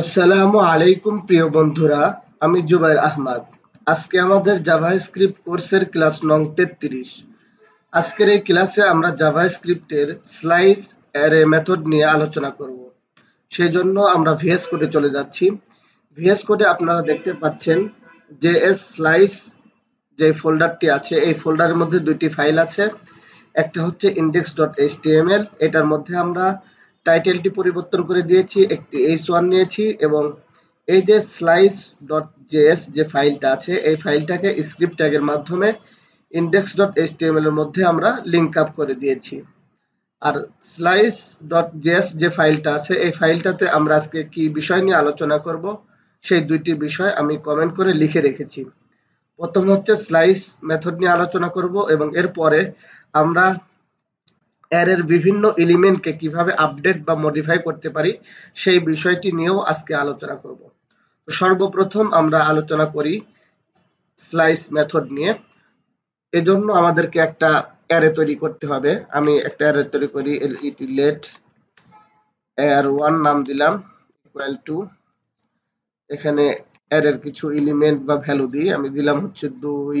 আসসালামু আলাইকুম, প্রিয় বন্ধুরা। আমি জুবাইর আহমদ। আজকে আমাদের জাভাস্ক্রিপ্ট কোর্সের ক্লাস নং তেত্রিশ। আজকের এই ক্লাসে আমরা জাভাস্ক্রিপ্টের স্লাইস, অ্যারে, মেথড নিয়ে আলোচনা করব। সেই জন্য আমরা ভিএস কোডে চলে যাচ্ছি। ভিএস কোডে আপনারা দেখতে পাচ্ছেন যে এস স্লাইস যে ফোল্ডারটি আছে, এই ফোল্ডারের মধ্যে দুইটি ফাইল আছে। একটা হচ্ছে index dot H T M HTML এটার মধ্যে আমরা টাইটেলটি পরিবর্তন করে দিয়েছি, একটি এইচ ওয়ান নিয়েছি এবং এই যে স্লাইস ডট জেএস যে ফাইলটা আছে, এই ফাইলটাকে স্ক্রিপ্ট ট্যাগের মাধ্যমে ইন্ডেক্স ডট এইচটিএমএল এর মধ্যে আমরা লিঙ্ক আপ করে দিয়েছি। আর স্লাইস ডট জেএস যে ফাইলটা আছে, এই ফাইলটাতে আমরা আজকে কি বিষয় নিয়ে আলোচনা করব, সেই দুইটি বিষয় আমি কমেন্ট করে লিখে রেখেছি। প্রথম হচ্ছে স্লাইস মেথড নিয়ে আলোচনা করব এবং এরপরে আমরা অ্যারের বিভিন্ন এলিমেন্টকে কীভাবে আপডেট বা মডিফাই করতে পারি, সেই বিষয়টি নিয়েও আজকে আলোচনা করব। সর্বপ্রথম আমরা আলোচনা করি স্লাইস মেথড নিয়ে। এজন্য আমাদেরকে একটা অ্যারে তৈরি করতে হবে। আমি একটা অ্যারে তৈরি করি ইটি লেট অ্যার ওয়ান নাম দিলাম ইকুয়াল টু এখানে অ্যারের কিছু এলিমেন্ট বা ভ্যালু দিই। আমি দিলাম হচ্ছে দুই,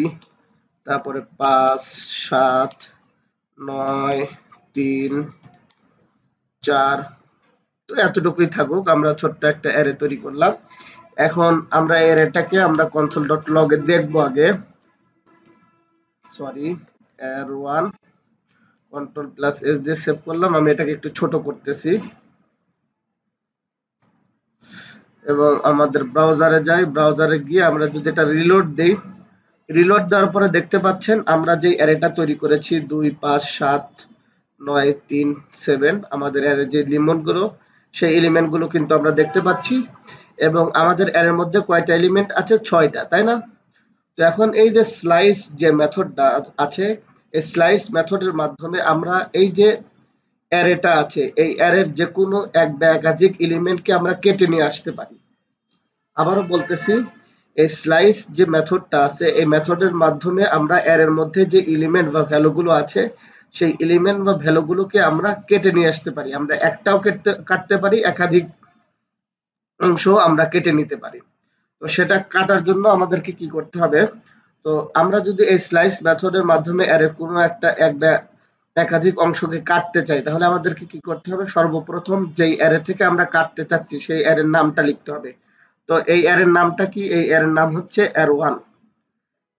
তারপরে পাঁচ, সাত, নয় তিন, চার, তো এতটুকুই থাকুক, আমরা ছোট্ট একটা অ্যারে তৈরি করলাম। এখন আমরা অ্যারেটাকে আমরা কনসোল ডট লগে দেখব আগে। Sorry array one control plus S দিয়ে সেভ করলাম, আমি এটাকে একটু ছোট করতেছি। এবং আমাদের ব্রাউজারে যাই ব্রাউজারে গিয়ে আমরা যদি এটা রিলোড দিই রিলোড দেওয়ার পরে দেখতে পাচ্ছেন আমরা যে অ্যারেটা তৈরি করেছি, দুই, পাঁচ, সাত নয় তিন সেভেন আমাদের অ্যারের যে এলিমেন্টগুলো সেই এলিমেন্টগুলো কিন্তু আমরা দেখতে পাচ্ছি এবং আমাদের অ্যারের মধ্যে কয়টা এলিমেন্ট আছে? ছয়টা, তাই না? তো এখন এই যে স্লাইস যে মেথডটা আছে, এই স্লাইস মেথডের মাধ্যমে আমরা এই যে অ্যারেটা আছে, এই অ্যারের যে কোনো এক বা একাধিক এলিমেন্টকে আমরা কেটে নিয়ে আসতে পারি। আবারও বলতেছি, এই স্লাইস যে মেথডটা আছে, এই মেথডের মাধ্যমে আমরা অ্যারের মধ্যে যে এলিমেন্ট বা ভ্যালুগুলো আছে সেই এলিমেন্ট বা ভ্যালুগুলোকে আমরা কেটে নিয়ে আসতে পারি। আমরা একটাও কেটে কাটতে পারি, একাধিক অংশ আমরা কেটে নিতে পারি। তো সেটা কাটার জন্য আমাদেরকে কি করতে হবে? তো আমরা যদি এই স্লাইস মেথডের মাধ্যমে অ্যারের কোনো একটা এক একাধিক অংশকে কাটতে চাই, তাহলে আমাদেরকে কি করতে হবে? সর্বপ্রথম যেই অ্যারে থেকে আমরা কাটতে চাচ্ছি, সেই অ্যারের নামটা লিখতে হবে। তো এই অ্যারের নামটা কি? এই অ্যারের নাম হচ্ছে অ্যার ওয়ান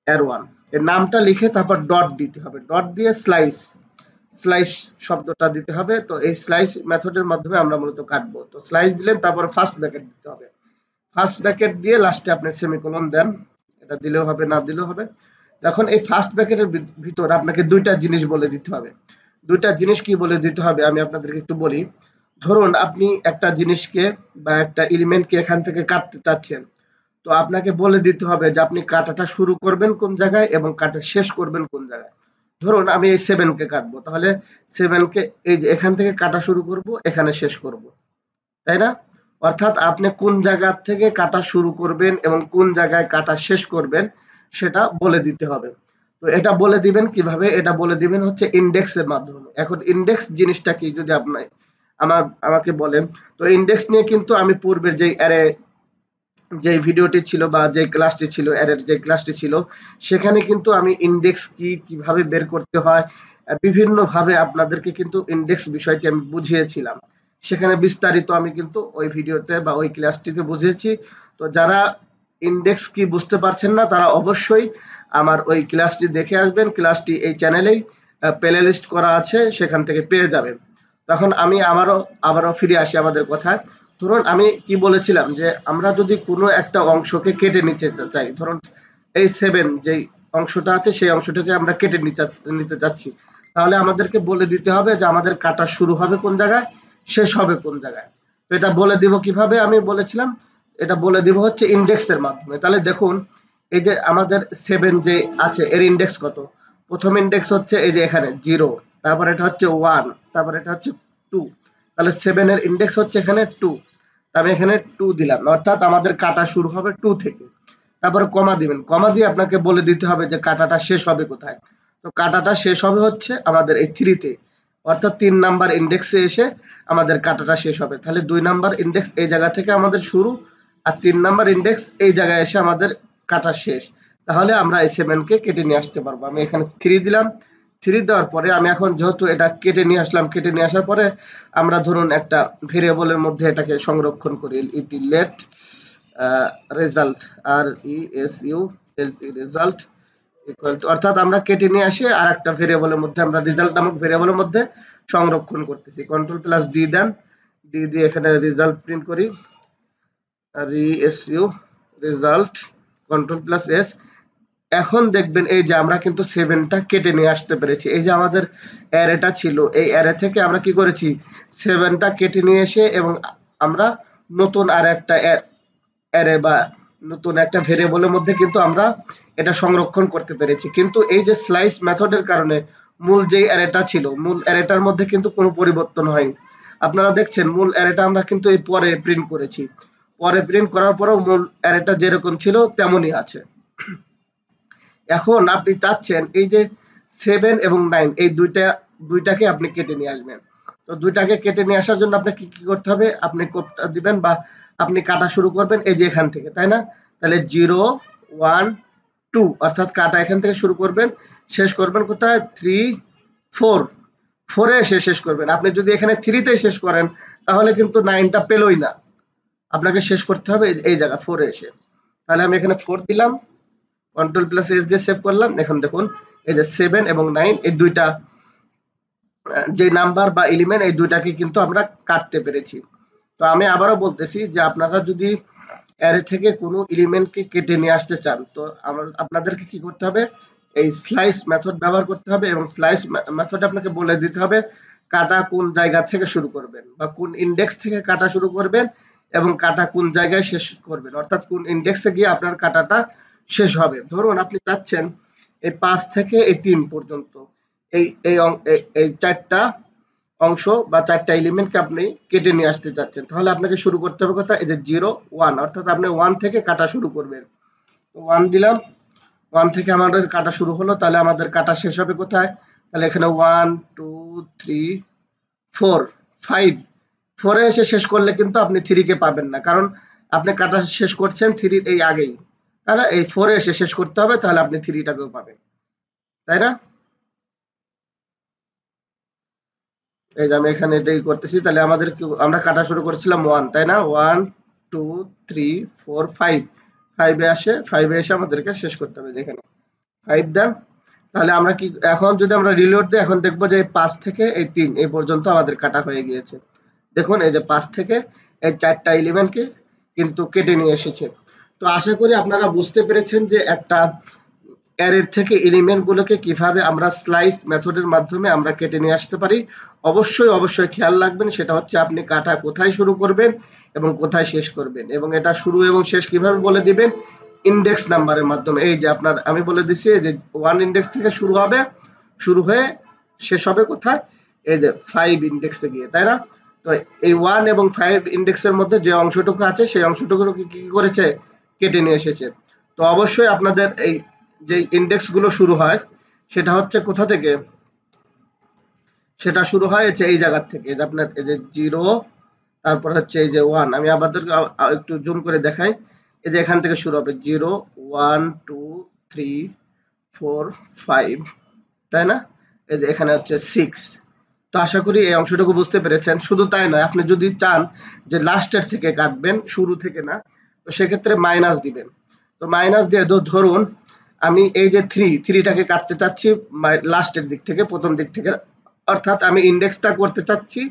অ্যার ওয়ান নামটা লিখে তারপর ডট দিতে হবে। ডট দিয়ে স্লাইস স্লাইস শব্দটা দিতে হবে। তো এই স্লাইস মেথডের মাধ্যমে আমরা মূলত কাটবো। তো স্লাইস দিলেন, তারপর ফার্স্ট ব্র্যাকেট দিতে হবে। ফার্স্ট ব্র্যাকেট দিয়ে লাস্টে আপনি সেমিকোলন দেন। এটা দিলেও হবে, না দিলেও হবে। এখন এই ফার্স্ট ব্র্যাকেটের ভিতর আপনাকে দুইটা জিনিস বলে দিতে হবে। দুইটা জিনিস কি বলে দিতে হবে আমি আপনাদেরকে একটু বলি। ধরুন আপনি একটা জিনিসকে বা একটা এলিমেন্টকে এখান থেকে কাটতে চাচ্ছেন। তো আপনাকে বলে দিতে হবে যে আপনি কাটাটা শুরু করবেন কোন জায়গায় এবং কাটা শেষ করবেন কোন জায়গায়। ধরুন আমি এই সেভেনকে কাটবো, তাহলে সেভেনকে এই যে এখান থেকে কাটা শুরু করব, এখানে শেষ করব। তাই না? অর্থাৎ আপনি কোন জায়গা থেকে কাটা শুরু করবেন এবং কোন জায়গায় কাটা শেষ করবেন সেটা বলে দিতে হবে। তো এটা বলে দিবেন কীভাবে? এটা বলে দিবেন হচ্ছে ইন্ডেক্সের মাধ্যমে। এখন ইন্ডেক্স জিনিসটা কি? যদি আমার আমাকে বলেন। তো ইন্ডেক্স নিয়ে কিন্তু আমি পূর্বের যে অ্যারে যে ভিডিওটি ছিল বা যে ক্লাসটি ছিল অ্যারের যে ক্লাসটি ছিল, সেখানে কিন্তু আমি ইন্ডেক্স কি কীভাবে বের করতে হয় বিভিন্ন ভাবে আপনাদেরকে কিন্তু ইন্ডেক্স বিষয়টি আমি বুঝিয়েছিলাম। সেখানে বিস্তারিত আমি কিন্তু ওই ভিডিওতে বা ওই ক্লাসটিতে বুঝিয়েছি। তো যারা ইন্ডেক্স কি বুঝতে পারছেন না, তারা অবশ্যই আমার ওই ক্লাসটি দেখে আসবেন। ক্লাসটি এই চ্যানেলেই প্লে লিস্ট করা আছে, সেখান থেকে পেয়ে যাবেন। তখন আমি আমারও আবারও ফিরে আসি আমাদের কথায়। ধরুন আমি কি বলেছিলাম যে আমরা যদি কোনো একটা অংশকে কেটে নিতে চাই, ধরুন এই সেভেন যেই অংশটা আছে সেই অংশটাকে আমরা কেটে নিতে চাচ্ছি, তাহলে আমাদেরকে বলে দিতে হবে যে আমাদের কাটা শুরু হবে কোন জায়গায়, শেষ হবে কোন জায়গায়। তো এটা বলে দিব কীভাবে? আমি বলেছিলাম, এটা বলে দিব হচ্ছে ইন্ডেক্সের মাধ্যমে। তাহলে দেখুন, এই যে আমাদের সেভেন যে আছে, এর ইন্ডেক্স কত? প্রথম ইন্ডেক্স হচ্ছে এই যে এখানে জিরো তারপর এটা হচ্ছে ওয়ান তারপর এটা হচ্ছে টু তাহলে সেভেনের ইন্ডেক্স হচ্ছে এখানে টু আমি এখানে টু দিলাম। অর্থাৎ আমাদের কাটা শুরু হবে টু থেকে। তারপরে কমা দিবেন। কমা দিয়ে আপনাকে বলে দিতে হবে যে কাটাটা শেষ হবে কোথায়। তো কাটাটা শেষ হবে হচ্ছে আমাদের এই থ্রিতে অর্থাৎ তিন নাম্বার ইন্ডেক্সে এসে আমাদের কাটাটা শেষ হবে। তাহলে দুই নাম্বার ইন্ডেক্স এই জায়গা থেকে আমাদের শুরু আর তিন নাম্বার ইন্ডেক্স এই জায়গায় এসে আমাদের কাটা শেষ। তাহলে আমরা এই সেভেনকে কেটে নিয়ে আসতে পারব। আমি এখানে থ্রি দিলাম। থ্রি দেওয়ার পরে আমি এখন যেহেতু এটা কেটে নিয়ে আসলাম, কেটে নিয়ে আসার পরে আমরা ধরুন একটা ভেরিয়েবলের মধ্যে এটাকে সংরক্ষণ করি ইটি let result R E S U L T result equal to অর্থাৎ আমরা কেটে নিয়ে আসি আর একটা ভেরিয়েবলের মধ্যে আমরা রেজাল্ট নামক ভেরিয়েবলের মধ্যে সংরক্ষণ করতেছি। Control plus D then D দিয়ে এখানে রেজাল্ট প্রিন্ট করি R S U result control plus S এখন দেখবেন এই যে আমরা কিন্তু সেভেনটা কেটে নিয়ে আসতে পেরেছি। এই যে আমাদের অ্যারেটা ছিল, এই অ্যারে থেকে আমরা কি করেছি? সেভেনটা কেটে নিয়ে এসে এবং আমরা নতুন আর একটা অ্যারে বা নতুন একটা ভেরিয়েবলের মধ্যে কিন্তু আমরা এটা সংরক্ষণ করতে পেরেছি। কিন্তু এই যে স্লাইস মেথডের কারণে মূল যেই অ্যারেটা ছিল, মূল অ্যারেটার মধ্যে কিন্তু কোনো পরিবর্তন হয়নি। আপনারা দেখছেন মূল অ্যারেটা আমরা কিন্তু এই পরে প্রিন্ট করেছি। পরে প্রিন্ট করার পরেও মূল অ্যারেটা যেরকম ছিল, তেমনই আছে। এখন আপনি চাচ্ছেন এই যে সেভেন এবং নাইন এই দুইটা, দুইটাকে আপনি কেটে নিয়ে আসবেন। তো দুইটাকে কেটে নিয়ে আসার জন্য আপনাকে কি করতে হবে? আপনি কোডটা দিবেন বা আপনি কাটা শুরু করবেন এই যে এখান থেকে, তাই না? তাহলে জিরো ওয়ান টু অর্থাৎ কাটা এখান থেকে শুরু করবেন, শেষ করবেন কোথায়? থ্রি ফোর ফোরে এসে শেষ করবেন। আপনি যদি এখানে থ্রিতে শেষ করেন, তাহলে কিন্তু নাইনটা পেলই না। আপনাকে শেষ করতে হবে এই জায়গা ফোরে এসে। তাহলে আমি এখানে ফোর দিলাম। কন্ট্রোল প্লাস এস দিয়ে সেভ করলাম। এখন দেখুন, এই যে সেভেন এবং নাইন এই দুইটা যে নাম্বার বা এলিমেন্ট এই দুইটাকে কিন্তু আমরা কাটতে পেরেছি। তো আমি আবারও বলতেছি যে আপনারা যদি অ্যারে থেকে কোনো এলিমেন্টকে কেটে নিয়ে আসতে চান, তো আপনাদেরকে কি করতে হবে? এই স্লাইস মেথড ব্যবহার করতে হবে এবং স্লাইস মেথড আপনাকে বলে দিতে হবে কাটা কোন জায়গা থেকে শুরু করবেন বা কোন ইন্ডেক্স থেকে কাটা শুরু করবেন এবং কাটা কোন জায়গায় শেষ করবেন। অর্থাৎ কোন ইন্ডেক্সে গিয়ে আপনার কাটাটা শেষ হবে। ধরুন আপনি চাচ্ছেন এই পাঁচ থেকে এই তিন পর্যন্ত। এই এই এই চারটা অংশ বা চারটা এলিমেন্টকে আপনি কেটে নিয়ে আসতে চাচ্ছেন। তাহলে আপনাকে শুরু করতে হবে কথা এই যে জিরো ওয়ান অর্থাৎ আপনি ওয়ান থেকে কাটা শুরু করবেন। ওয়ান দিলাম ওয়ান থেকে আমাদের কাটা শুরু হলো, তাহলে আমাদের কাটা শেষ হবে কোথায়? তাহলে এখানে one two three four five ফোরে এসে শেষ করলে কিন্তু আপনি থ্রিকে পাবেন না। কারণ আপনি কাটা শেষ করছেন থ্রির এই আগেই। তাহলে এই ফোরে এসে শেষ করতে হবে, তাহলে আপনি থ্রিটাকেও পাবেন। তাই না? এই যে আমি এখানে এটাই করতেছি, তাহলে আমাদের আমরা কাটা শুরু করেছিলাম ওয়ান তাই না? One two three four five ফাইভে আসে ফাইভে এসে আমাদেরকে শেষ করতে হবে যেখানে ফাইভ দেন তাহলে আমরা কি, এখন যদি আমরা রিলোড দিই, এখন দেখব যে পাঁচ থেকে এই তিন, এই পর্যন্ত আমাদের কাটা হয়ে গিয়েছে। দেখুন, এই যে পাঁচ থেকে এই চারটা ইলেভেনকে কিন্তু কেটে নিয়ে এসেছে। তো আশা করি আপনারা বুঝতে পেরেছেন যে একটা অ্যারের থেকে এলিমেন্টগুলোকে কীভাবে আমরা স্লাইস মেথডের মাধ্যমে আমরা কেটে নিয়ে আসতে পারি। অবশ্যই অবশ্যই খেয়াল রাখবেন, সেটা হচ্ছে আপনি কাটা কোথায় শুরু করবেন এবং কোথায় শেষ করবেন এবং এটা শুরু এবং শেষ কীভাবে বলে দিবেন ইন্ডেক্স নাম্বারের মাধ্যমে। এই যে আপনার, আমি বলে দিচ্ছি যে ওয়ান ইন্ডেক্স থেকে শুরু হবে, শুরু হয়ে শেষ হবে কোথায়? এই যে ফাইভ ইন্ডেক্সে গিয়ে, তাই না? তো এই ওয়ান এবং ফাইভ ইন্ডেক্সের মধ্যে যে অংশটুকু আছে, সেই অংশটুকু কি করেছে? কেটে নিয়ে এসেছে। তো অবশ্যই আপনাদের এই যে ইন্ডেক্সগুলো শুরু হয়, সেটা হচ্ছে কোথা থেকে? সেটা শুরু হয় এই জায়গার থেকে। যে আপনার এই যে জিরো তারপর হচ্ছে এই যে ওয়ান আমি আবার একটু জুম করে দেখাই। এই যে এখান থেকে শুরু হবে zero one two three four five তাই না? এই যে এখানে হচ্ছে সিক্স তো আশা করি এই অংশটুকু বুঝতে পেরেছেন। শুধু তাই নয়, আপনি যদি চান যে লাস্টের থেকে কাটবেন, শুরু থেকে না তো সেক্ষেত্রে মাইনাস দিবেন। তো মাইনাস দিয়ে ধরুন, আমি এই যে থ্রি থ্রিটাকে কাটতে চাচ্ছি লাস্টের দিক থেকে, প্রথম দিক থেকে। অর্থাৎ আমি ইন্ডেক্সটা করতে চাচ্ছি,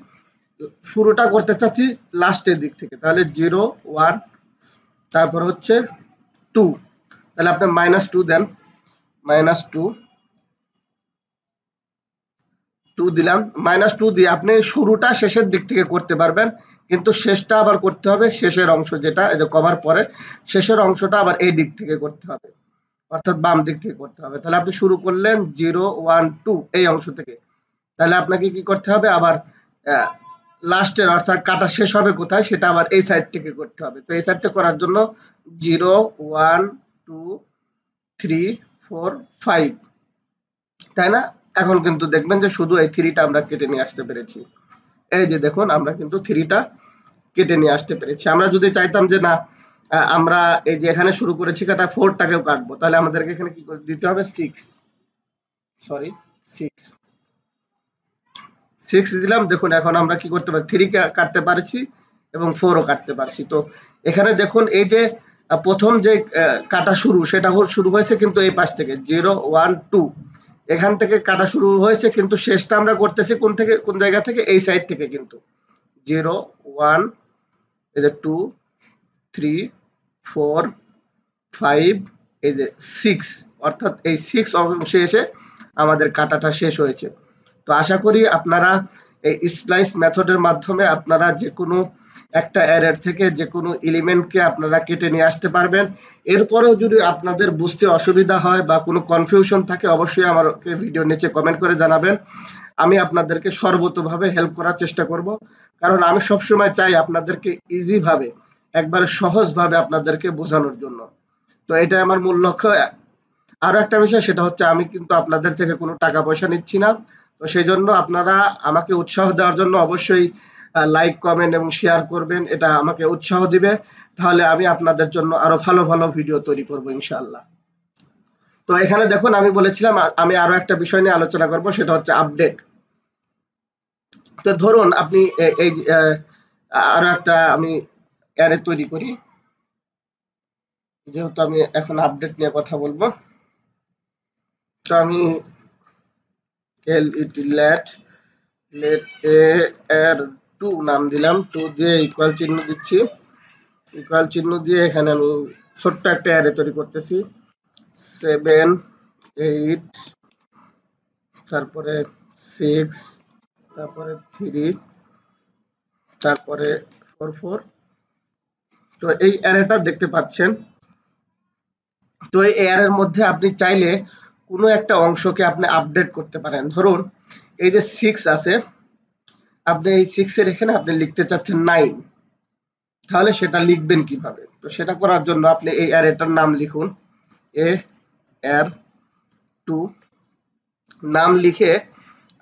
শুরুটা করতে চাচ্ছি লাস্টের দিক থেকে। তাহলে জিরো ওয়ান তারপর হচ্ছে টু তাহলে আপনি মাইনাস টু দেন। মাইনাস টু টু দিলাম। মাইনাস টু দিয়ে আপনি শুরুটা শেষের দিক থেকে করতে পারবেন। কিন্তু শেষটা আবার করতে হবে, শেষের অংশ যেটা, এই যে কভার পরে, শেষের অংশটা আবার এই দিক থেকে করতে হবে, অর্থাৎ বাম দিক থেকে করতে হবে। তাহলে আপনি শুরু করলেন জিরো, ওয়ান, টু, এই অংশ থেকে। তাহলে আপনাকে কি করতে হবে? আবার লাস্টের অর্থাৎ কাটা শেষ হবে কোথায়? সেটা আবার এই সাইড থেকে করতে হবে। তো এই সাইডটা করার জন্য zero, one, two, three, four, five. তাই না? এখন কিন্তু দেখবেন যে শুধু এই থ্রিটা আমরা কেটে নিয়ে আসতে পেরেছি। এই যে দেখুন, আমরা কিন্তু থ্রিটা কেটে নিয়ে আসতে পেরেছি। আমরা যদি চাইতাম যে না আমরা এই যে এখানে শুরু করেছি কাটা ফোরটাকেও কাটবো, তাহলে আমাদেরকে এখানে কি করে দিতে হবে? সিক্স সরি সিক্স সিক্স দিলাম, দেখুন, এখন আমরা কি করতে পারি? থ্রি কাটতে পারছি এবং ফোরও কাটতে পারছি। তো এখানে দেখুন, এই যে প্রথম যে কাটা শুরু, সেটা শুরু হয়েছে কিন্তু এই পাশ থেকে জিরো ওয়ান টু এখান থেকে কাটা শুরু হয়েছে, কিন্তু শেষটা আমরা করতেছি কোন থেকে, কোন জায়গা থেকে? এই সাইড থেকে কিন্তু। জিরো ওয়ান এই যে টু থ্রি ফোর ফাইভ এই যে সিক্স অর্থাৎ এই সিক্স অংশে এসে আমাদের কাটাটা শেষ হয়েছে। তো আশা করি আপনারা এই স্প্লাইস মেথডের মাধ্যমে আপনারা যে কোনো একটা অ্যারের থেকে যে কোনো এলিমেন্টকে আপনারা কেটে নিয়ে আসতে পারবেন। এরপরেও যদি আপনাদের বুঝতে অসুবিধা হয় বা কোনো কনফিউশন থাকে, অবশ্যই আমাকে ভিডিও নিচে কমেন্ট করে জানাবেন। আমি আপনাদেরকে সর্বতভাবে হেল্প করার চেষ্টা করব। কারণ আমি সবসময় চাই আপনাদেরকে ইজিভাবে একবারে সহজভাবে আপনাদেরকে বোঝানোর জন্য। তো এটা আমার মূল লক্ষ্য। আরও একটা বিষয়, সেটা হচ্ছে আমি কিন্তু আপনাদের থেকে কোনো টাকা পয়সা নিচ্ছি না। তো সেই জন্য আপনারা আমাকে উৎসাহ দেওয়ার জন্য অবশ্যই লাইক কমেন্ট এবং শেয়ার করবেন, এটা আমাকে উৎসাহ দিবে। তাহলে আমি আপনাদের জন্য আরও ভালো ভালো ভিডিও তৈরি করব ইনশাআল্লাহ। তো এখানে দেখুন, আমি বলেছিলাম আমি আরও একটা বিষয় নিয়ে আলোচনা করব, সেটা হচ্ছে আপডেট তো ধরুন, আপনি এই আরও একটা আমি অ্যারে তৈরি করি। যেহেতু আমি এখন আপডেট নিয়ে কথা বলব। তো আমি এল ইটি লেট লেট এ এর টু নাম দিলাম টু দিয়ে ইকুয়াল চিহ্ন দিচ্ছি। ইকুয়াল চিহ্ন দিয়ে এখানে আমি ছোট্ট একটা অ্যারে তৈরি করতেছি। সেভেন এইট তারপরে সিক্স তারপরে থ্রি তারপরে ফোর ফোর তো এই অ্যারেটা দেখতে পাচ্ছেন। তো এই অ্যারের মধ্যে আপনি চাইলে কোনো একটা অংশকে আপনি আপডেট করতে পারেন। ধরুন, এই যে সিক্স আছে আপনি এই সিক্স এর এখানে আপনি লিখতে চাচ্ছেন নাইন তাহলে সেটা লিখবেন কীভাবে? তো সেটা করার জন্য আপনি এই অ্যারেটার নাম লিখুন। এ আর টু নাম লিখে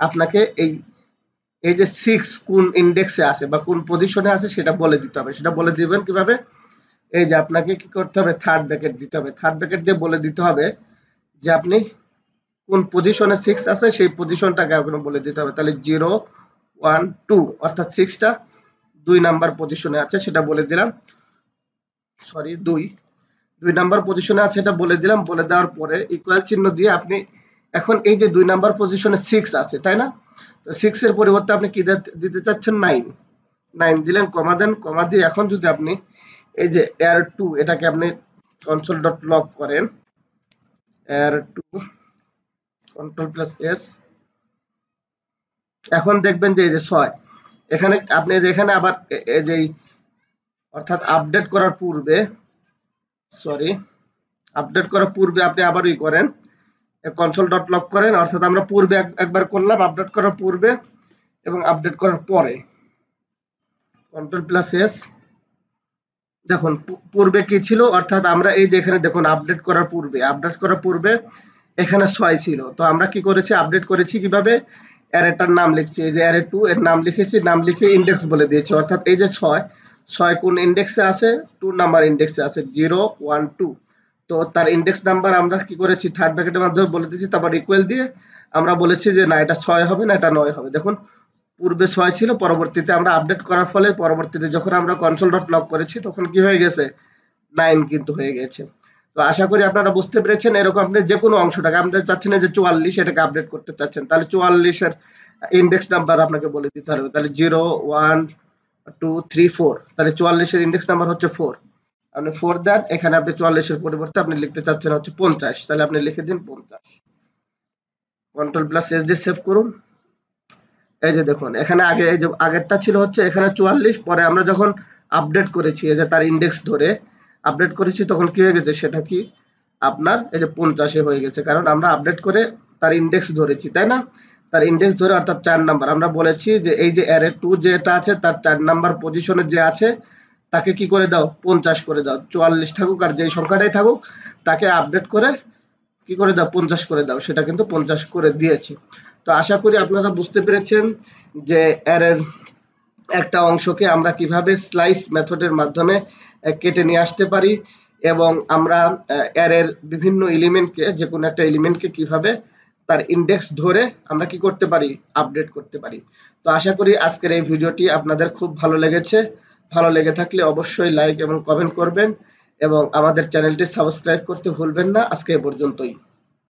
আপনাকে এই এই যে সিক্স কোন ইন্ডেক্সে আছে বা কোন পজিশনে আছে সেটা বলে দিতে হবে। সেটা বলে দিবেন কীভাবে? এই যে আপনাকে কি করতে হবে? থার্ড ব্র্যাকেট দিতে হবে। থার্ড ব্র্যাকেট দিয়ে বলে দিতে হবে যে আপনি কোন পজিশনে সিক্স আছে সেই পজিশনটাকে আপনাকে বলে দিতে হবে। তাহলে জিরো ওয়ান, টু, অর্থাৎ সিক্সটা দুই নাম্বার পজিশনে আছে, সেটা বলে দিলাম। সরি দুই। দুই নাম্বার পজিশনে আছে, এটা বলে দিলাম। বলে দেওয়ার পরে ইকুয়াল চিহ্ন দিয়ে আপনি এখন এই যে দুই নাম্বার পজিশনে সিক্স আছে, তাই না? তো সিক্স এর পরিবর্তে আপনি কি দিতে চাচ্ছেন? নাইন নাইন দিলেন কমা দেন। কমা দিয়ে এখন যদি আপনি এই যে এয়ার টু এটাকে আপনি কনসোল ডট লক করেন। Array two control plus S এখন দেখবেন যে এই যে ছয়, এখানে আপনি যে এখানে আবার এই যে অর্থাৎ আপডেট করার পূর্বে সরি আপডেট করার পূর্বে আপনি আবার ই করেন কনসোল ডট লক করেন, অর্থাৎ আমরা পূর্বে একবার করলাম আপডেট করার পূর্বে এবং আপডেট করার পরে। কন্ট্রোল প্লাস এস দেখুন পূর্বে কি ছিল? অর্থাৎ আমরা এই যে এখানে দেখুন আপডেট করার পূর্বে আপডেট করার পূর্বে এখানে ছয় ছিল। তো আমরা কি করেছি? আপডেট করেছি কীভাবে? অ্যারেটার নাম লিখছি, এই যে অ্যারে টু এর নাম লিখেছি, নাম লিখে ইন্ডেক্স বলে দিয়েছি। অর্থাৎ এই যে ছয় ছয় কোন ইন্ডেক্সে আছে টু নাম্বার ইন্ডেক্সে আছে জিরো ওয়ান টু তো তার ইন্ডেক্স নাম্বার আমরা কি করেছি? থার্ড ব্র্যাকেটের মাধ্যমে বলে দিয়েছি, তারপর ইকুয়াল দিয়ে আমরা বলেছি যে না, এটা ছয় হবে না, এটা নয় হবে। দেখুন, পূর্বে ছয় ছিল, পরবর্তীতে আমরা আপডেট করার ফলে পরবর্তীতে যখন আমরা কনসোল ডট লক করেছি, তখন কি হয়ে গেছে? নাইন কিন্তু হয়ে গেছে। তো আশা করি আপনারা বুঝতে পেরেছেন এরকম আপনি যে কোনো অংশটাকে আপনি চাচ্ছেন যে চুয়াল্লিশ এটাকে আপডেট করতে চাচ্ছেন। তাহলে চুয়াল্লিশের ইন্ডেক্স নাম্বার আপনাকে বলে দিতে হবে। তাহলে zero one two three four তাহলে চুয়াল্লিশের ইন্ডেক্স নাম্বার হচ্ছে ফোর আপনি ফোর দেন, এখানে আপনি চুয়াল্লিশের পরিবর্তে আপনি লিখতে চাচ্ছেন হচ্ছে পঞ্চাশ। তাহলে আপনি লিখে দিন পঞ্চাশ। কন্ট্রোল প্লাস এস দিয়ে সেভ করুন। এই যে দেখুন, এখানে আগে, এই যে আগেরটা ছিল হচ্ছে এখানে চুয়াল্লিশ, পরে আমরা যখন আপডেট করেছি এই যে তার ইন্ডেক্স ধরে আপডেট করেছি, তখন কি হয়ে গেছে? সেটা কি আপনার এই যে পঞ্চাশে হয়ে গেছে। কারণ আমরা আপডেট করে তার ইন্ডেক্স ধরেছি, তাই না? তার ইন্ডেক্স ধরে অর্থাৎ চার নাম্বার আমরা বলেছি যে এই যে অ্যারে টু যেটা আছে, তার চার নাম্বার পজিশনে যে আছে, তাকে কি করে দাও? পঞ্চাশ করে দাও। চুয়াল্লিশ থাকুক আর যেই সংখ্যাটাই থাকুক, তাকে আপডেট করে কি করে দাও? পঞ্চাশ করে দাও। সেটা কিন্তু পঞ্চাশ করে দিয়েছে। তো আশা করি আপনারা বুঝতে পেরেছেন যে অ্যারের একটা অংশকে আমরা কীভাবে স্লাইস মেথডের মাধ্যমে কেটে নিয়ে আসতে পারি এবং আমরা অ্যারের বিভিন্ন এলিমেন্টকে যে কোনো একটা এলিমেন্টকে কীভাবে তার ইন্ডেক্স ধরে আমরা কি করতে পারি আপডেট করতে পারি। তো আশা করি আজকের এই ভিডিওটি আপনাদের খুব ভালো লেগেছে। ভালো লেগে থাকলে অবশ্যই লাইক এবং কমেন্ট করবেন এবং আমাদের চ্যানেলটি সাবস্ক্রাইব করতে ভুলবেন না। আজকে এ পর্যন্তই।